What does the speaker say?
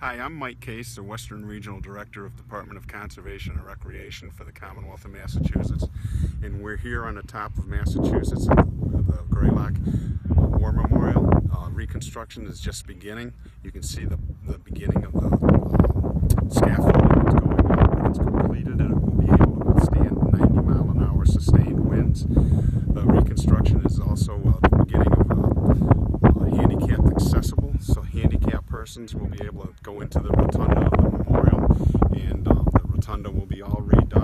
Hi, I'm Mike Case, the Western Regional Director of Department of Conservation and Recreation for the Commonwealth of Massachusetts. And we're here on the top of Massachusetts at the Greylock War Memorial. Uh, reconstruction is just beginning. You can see the, the beginning of the uh, scaffolding that's going up. When it's completed, and it will be able to withstand 90 mile an hour sustained winds. persons will be able to go into the rotunda of the memorial, and uh, the rotunda will be all redone.